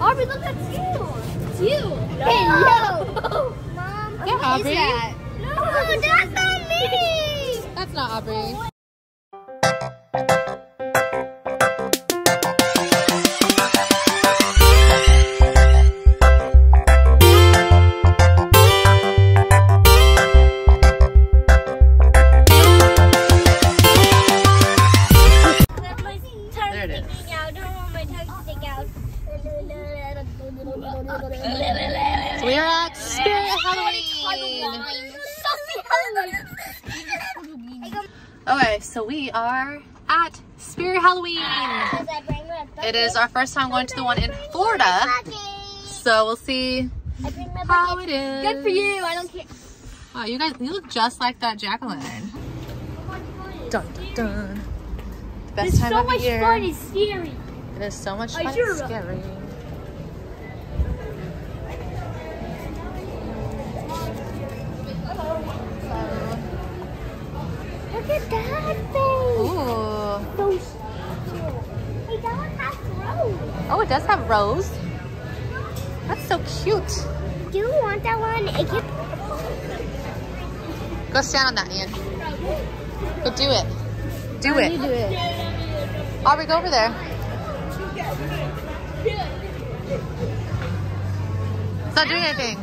Aubrey, look, that's you. It's you. Hey, no. Mom. Yeah, Aubrey. No, that's not me. That's not Aubrey. So we are at Spirit Halloween. Okay, so we are at Spirit Halloween. It is our first time going to the one in Florida, so we'll see how it is. Good for you. I don't care. Wow, you guys, you look just like that jack-o'-lantern. Dun dun dun. The best It's time so of the much fun. It's scary. It is so much fun. It's scary. Does have rose. That's so cute. Do you want that one? It can. Go stand on that, Ian. Go do it. Do it. do it. Aubrey, go over there. It's not doing anything.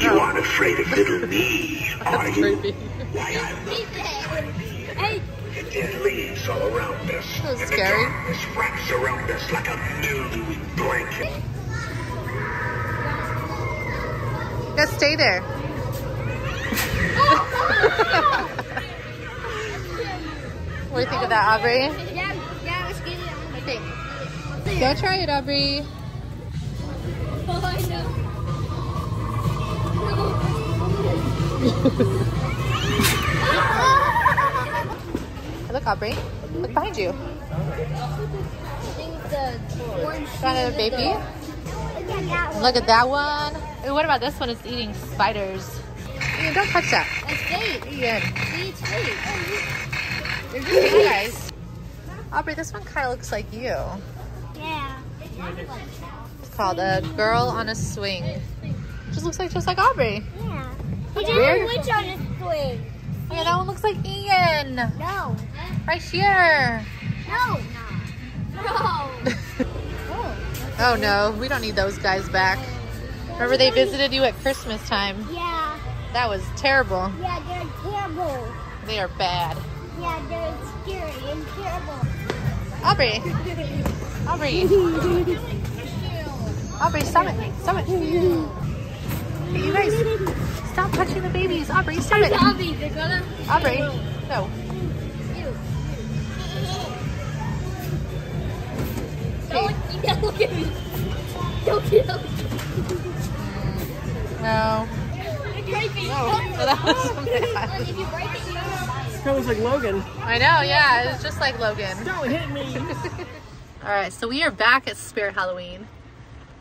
You aren't afraid of little me, are you? Why, I'm Hey, Dead leaves all around us. That was and scary. the darkness wraps around us like a mildewy blanket. Just stay there. what do you think of that, Aubrey? yeah, yeah, let's get it. What do you think? Go try it, Aubrey. Oh, I know. Hey, look, Aubrey. Look behind you. Got another baby. Look at that one. Ooh, what about this one? It's eating spiders. Ian, don't touch that. That's fake. Ian. It's fake. They're just big guys. Aubrey, this one kind of looks like you. Yeah. It's called a girl on a swing. Just looks like just like Aubrey. Yeah. That's He weird. did a witch on his swing. Yeah, that one looks like Ian. No. Right here. No. No. Oh no, we don't need those guys back. Remember they visited you at Christmas time. Yeah. That was terrible. Yeah, they're terrible. They are bad. Yeah, they're scary and terrible. Aubrey. Aubrey. Aubrey, stop it. Stop it. Hey, you guys, stop touching the babies. Aubrey, stop it. Zombie, they're gonna. Aubrey, no. Don't, don't look at me. Don't get up. No. Break. Oh, that was so bad. If you break it, you don't Kind of looks like Logan. I know, yeah, it's just like Logan. Don't hit me. All right, so we are back at Spirit Halloween.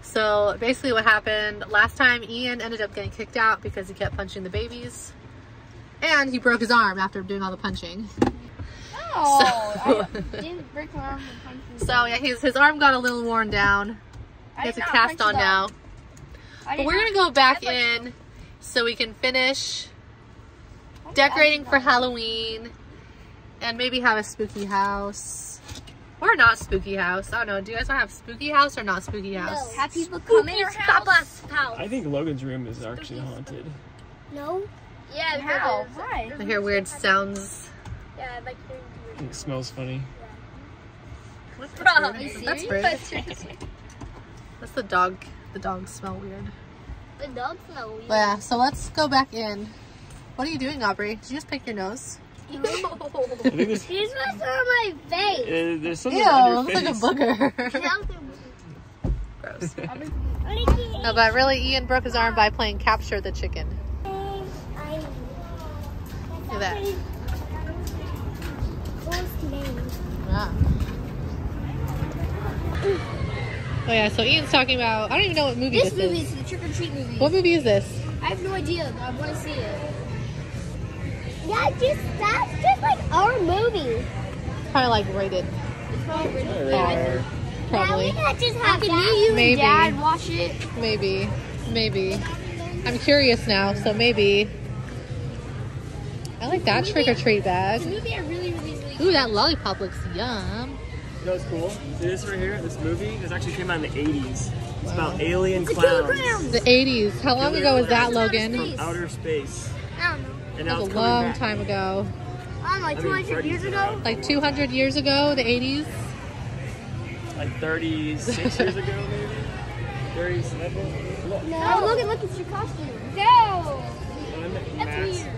So basically what happened last time, Ian ended up getting kicked out because he kept punching the babies. And he broke his arm after doing all the punching. Oh, So, I didn't break my arm punching. so yeah, his, his arm got a little worn down. He has a cast on now. But we're gonna go back in so we can finish decorating for Halloween and maybe have a spooky house. Or not spooky house. I don't know. Do you guys want to have spooky house or not spooky house? Have people come in your house? house. I think Logan's room is actually haunted. No. Yeah, How? Why? I hear weird sounds. Yeah, I like hearing I think it smells funny. Bro, That's rude. That's the dog. The dogs smell weird. The dogs know. But yeah, so let's go back in. What are you doing, Aubrey? Did you just pick your nose? I think there's, He's what's on my face. uh, there's something Ew, on your looks like a face. booger. Gross. No, no, but really, Ian broke his arm by playing capture the chicken. I, Look at that. What's? Oh yeah, so Ian's talking about. I don't even know what movie This is. this, movie is. is the trick or treat movie. What movie is this? I have no idea. but I want to see it. Yeah, just that's just like our movie. Huh? probably like rated R. Probably. just have Can me, you Maybe. and Dad watch it? Maybe. Maybe. I'm curious now, so maybe. I like that trick or treat bag. The movie I really, really, really. Ooh, that lollipop looks yum. You know what's cool? See this right here? This movie? This actually came out in the 80s. It's Wow. about alien It's clowns clowns. The 80s. How long ago was that, Logan? from outer space. I don't know. And That was a long back. time ago. I don't know, like I mean, 200 years ago. Like 200 years ago, the 80s. Like 36 years ago, maybe? 37? Look, No. Oh, look, look, it's your costume. No. That's weird.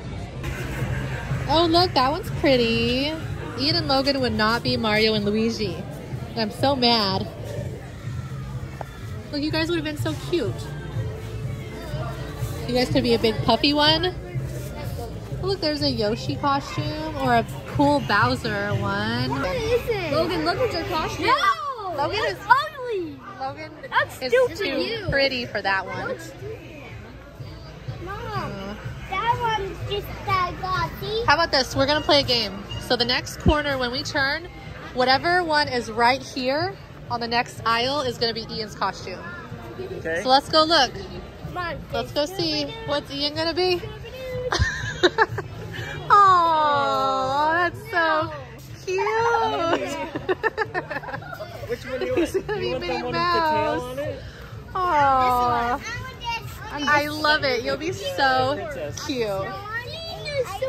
Oh, look, that one's pretty. Ian and Logan would not be Mario and Luigi. And I'm so mad. Look, you guys would have been so cute. You guys could be a big puffy one. Look, there's a Yoshi costume or a cool Bowser one. What is it? Logan, look at your costume. No. Logan that's is- ugly. Logan That's is stupid. too You. pretty for that one. Mom, Uh, that one's just that gauzy. How about this? We're gonna play a game. So the next corner when we turn, whatever one is right here on the next aisle is gonna be Ian's costume. Okay. So let's go look. Come. Let's go see what's Ian gonna be. Oh, that's so cute. Which one do you He's want? gonna You be want the Minnie one with the tail Mouse. on it? Aw, I love it. You'll be so cute.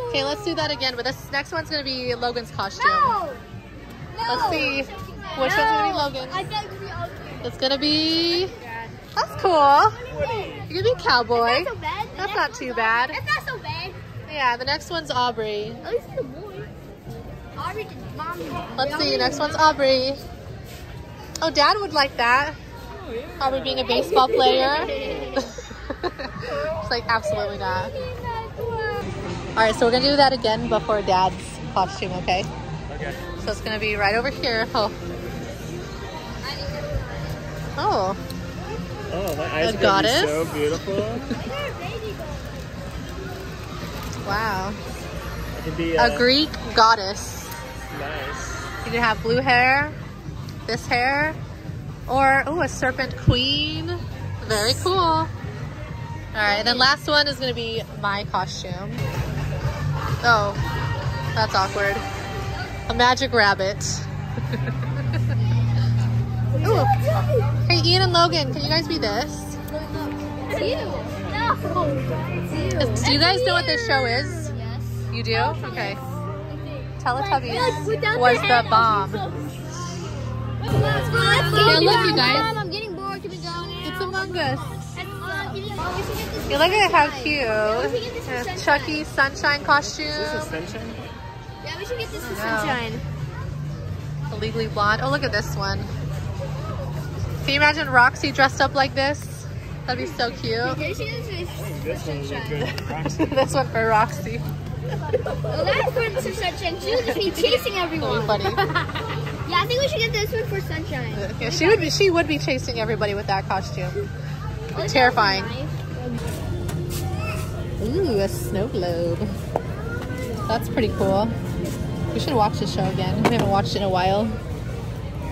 Okay, let's do that again. But this next one's gonna be Logan's costume. No. Let's see which one's gonna be Logan's. I thought it would be ugly. It's gonna be. That's cool. You can be cowboy. That's not so bad. The not too bad. That's not so bad. Yeah, the next one's Aubrey. At least it's a boy. Aubrey did mommy. Let's see. Next one's Aubrey. Oh, Dad would like that. Aubrey being a baseball player. It's like absolutely not. All right, so we're gonna do that again before Dad's costume. Okay. Okay. So it's gonna be right over here. Oh. Oh. Oh, my eyes are so beautiful. Wow. It could be uh, A Greek goddess. Nice. You can have blue hair, this hair, or oh, a serpent queen. Very cool. All right, and then last one is gonna be my costume. Oh, that's awkward. A magic rabbit. Ooh. Hey, Ian and Logan, can you guys be this? It's you. You. Do you guys know what this show is? Yes. You do? Okay. Like, Teletubbies without was the the bomb. Let's go. Let's go. Yeah, look, you guys. I'm getting bored. Can we go now? It's Among Us. Let's uh, go. We should get this You look at how sunshine. cute. Yeah, we this sunshine. Chucky sunshine costume. Is this Ascension? Yeah, we should get this for sunshine. The Legally Blonde. Oh, look at this one. Can you imagine Roxy dressed up like this? That'd be so cute. Yeah, we should get this one would look sunshine. good. Roxy. this one for Roxy. Well, that's for for sunshine. She'll just be chasing That'd everyone. funny. Yeah, I think we should get this one for sunshine. Yeah, she would be. She would be chasing everybody with that costume. Oh, Terrifying. Ooh, a snow globe. That's pretty cool. We should watch the show again. We haven't watched it in a while.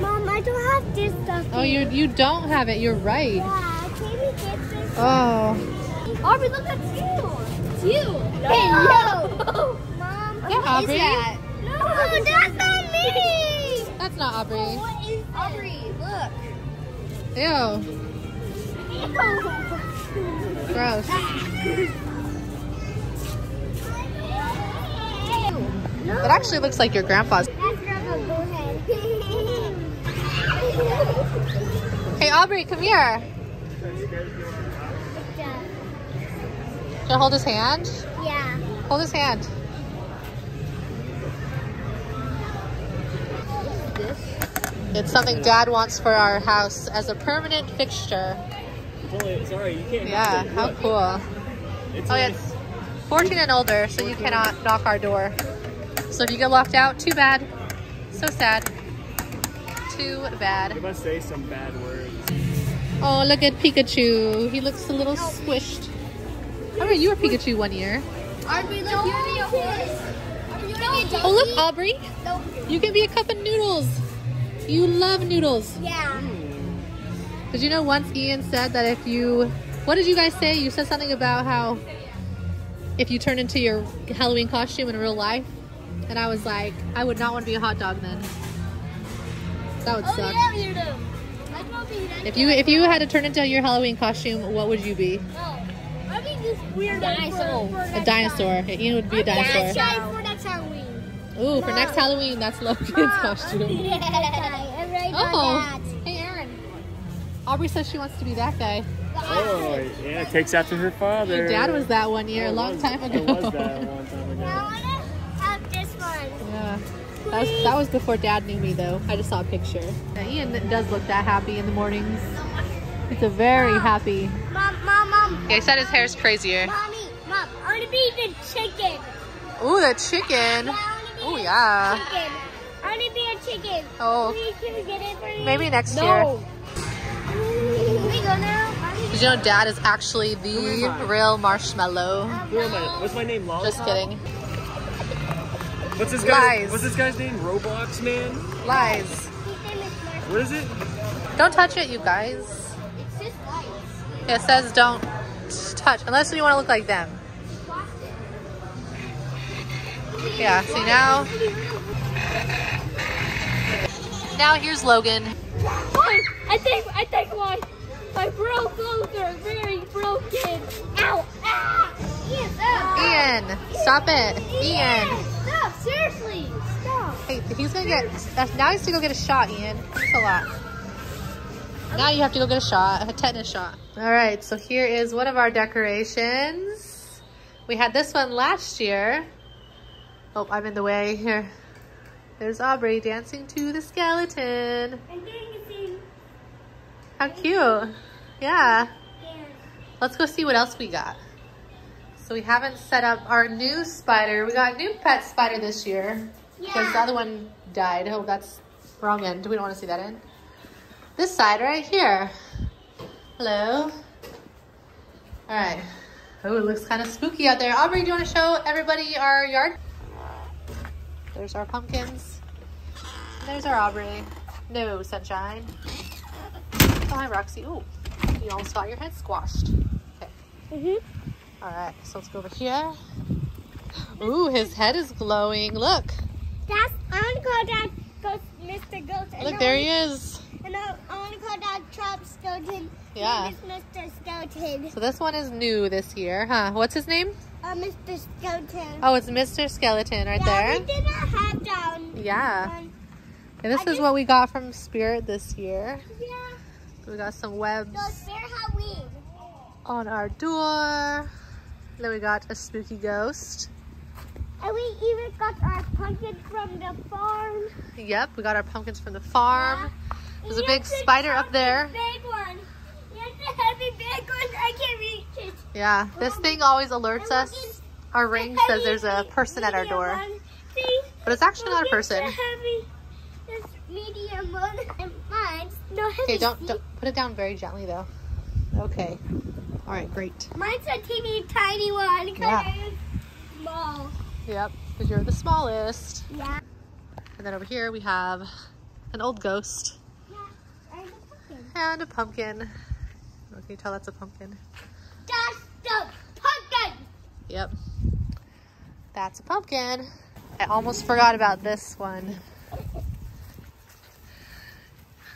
Mom, I don't have this stuff. Oh, you you don't have it. You're right. Yeah, can we get this? Oh, Aubrey, look, that's you. It's you. Hey, no. Mom, Yeah, what is Aubrey. that? No, oh, that's not me. that's not Aubrey. Oh, what is Aubrey? Look. Ew, gross. No. It actually looks like your grandpa's. That's Grandpa. Go. Hey, Aubrey, come here. Can I hold his hand? yeah. Hold his hand. It's something Dad wants for our house as a permanent fixture. It's only, sorry, you can't. Yeah, how Look, cool. It's Oh, yeah, it's 14 and older, so you cannot knock our door. So if you get locked out, too bad. So sad. Too bad. You must say some bad words. Oh, look at Pikachu. He looks a little squished. I remember you were Pikachu one year. Aubrey, look, horse. Aubrey, you're Oh, look, Aubrey. You can be a cup of noodles. You love noodles. Yeah. Did you know once Ian said that if you, what did you guys say? You said something about how if you turn into your Halloween costume in real life, and I was like, I would not want to be a hot dog then. That would Oh suck. yeah, you do. I want to be that If you if you had to turn into your Halloween costume, what would you be? No. I mean this weird Dinosaur. For, for A next dinosaur. Ian would be a Time. Dinosaur. for next Halloween. Ooh, for next Halloween, that's Logan's costume. Yeah. I'm ready for Oh, hey Aaron. Aubrey says she wants to be that guy. Oh, yeah, takes after her father. Your dad was that one year, a I long was- time I ago. was that a long time ago. I want to have this one. Yeah. That was, that was before dad knew me though. I just saw a picture. Yeah, Ian does look that happy in the mornings. It's a very happy. Mom, mom, mom. Yeah, he said his hair's crazier. Mommy, mom, I want to be the chicken. Ooh, the chicken. Yeah, I wanna be Oh yeah. Chicken. I want to be a chicken. Oh. Please, can we get it for me? Maybe next year. Can we go now? Did you know dad is actually the oh real marshmallow? Um, Who am I? What's my name? Lollipop? Just kidding. What's this guy? Lies. What's this guy's name? Roblox man? Lies. His name is Marshall. What is it? Don't touch it, you guys. It says don't touch unless you want to look like them. Yeah, see now. Now here's Logan. I think I think my my bro clothes are very broken. Ow! Ah! Ian, stop! Ian, stop it. Ian. Stop! Seriously! Stop! Hey, he's gonna get, that's- now he has to go get a shot, Ian. That's a lot. Now you have to go get a shot, a tetanus shot. All right, so here is one of our decorations. We had this one last year. Oh, I'm in the way here. There's Aubrey dancing to the skeleton. I'm doing the same How cute. Yeah. Let's go see what else we got. So we haven't set up our new spider. We got a new pet spider this year. Because the other one died. Oh, that's wrong end. We don't want to see that end. This side right here. Hello. All right. Oh, it looks kind of spooky out there. Aubrey, do you want to show everybody our yard? There's our pumpkins. There's our Aubrey. No sunshine. Oh, hi, Roxy. Oh, you almost got your head squashed. Okay. Mhm. All right, so let's go over here. Ooh, his head is glowing. Look. That's, I want to call that Ghost, Mr. Ghost. Look, there he is. And I, I want to call that Trump Skeleton. Yeah. Mr. Skeleton. So this one is new this year, huh? What's his name? Uh, Mr. Skeleton. Oh, it's Mr. Skeleton right yeah, we there. did not have down. Yeah. One. And this I is what we got from Spirit this year. Yeah. We got some webs So fair Halloween. on our door. Then we got a spooky ghost. And we even got our pumpkin from the farm. Yep, we got our pumpkins from the farm. There's a big spider up there. Big one. Yeah, this thing always alerts us. Our ring says there's a person at our door. But it's actually not a person. the heavy, this medium one. And mine's no heavy. Okay, don't, don't put it down very gently though. Okay. All right, great. Mine's a teeny tiny one. Kind Yeah. small. Yep, because you're the smallest. Yeah. And then over here we have an old ghost Yeah. And a pumpkin. and a pumpkin. Can you tell that's a pumpkin? That's the pumpkin. Yep. That's a pumpkin. I almost forgot about this one.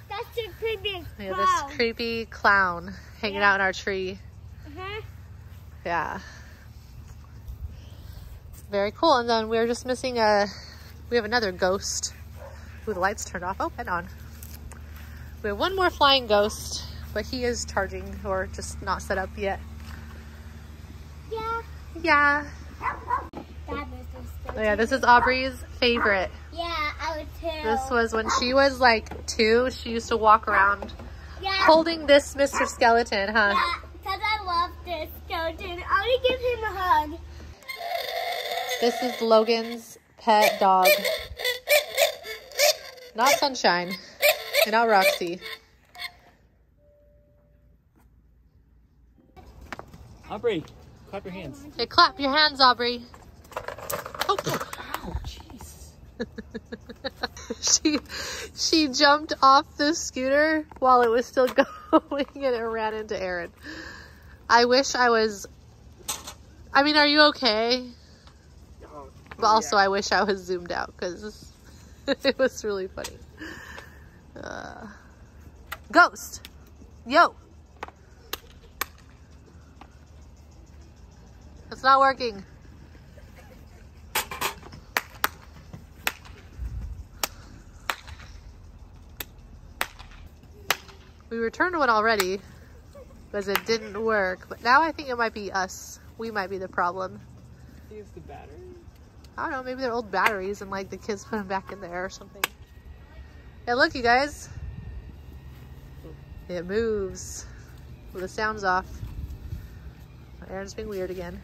That's the creepy We have clown. this creepy clown hanging out in our tree. Uh-huh. Yeah. Very cool. And then we're just missing a, we have another ghost. Ooh, the lights turned off. Oh, and on. We have one more flying ghost, but he is charging or just not set up yet. Yeah. Yeah. Oh, yeah, this is Aubrey's favorite. Yeah, I would too. This was when she was like two, she used to walk around yeah. holding this Mr. Skeleton, huh? Yeah, because I love this skeleton. I want to give him a hug. This is Logan's pet dog. Not Sunshine. And not Roxy. Aubrey, clap your hands. Hey, clap your hands, Aubrey. Oh, Ouch. she she jumped off the scooter while it was still going and it ran into Aaron. I wish I was I mean, are you okay? Oh, But also I wish I was zoomed out because it was really funny. Uh, ghost. Yo. It's not working. We returned one already because it didn't work, but now I think it might be us. We might be the problem. Use the battery. I don't know, maybe they're old batteries and like the kids put them back in there or something. Yeah, look, you guys. It moves. Well, the sound's off. Aaron's being weird again.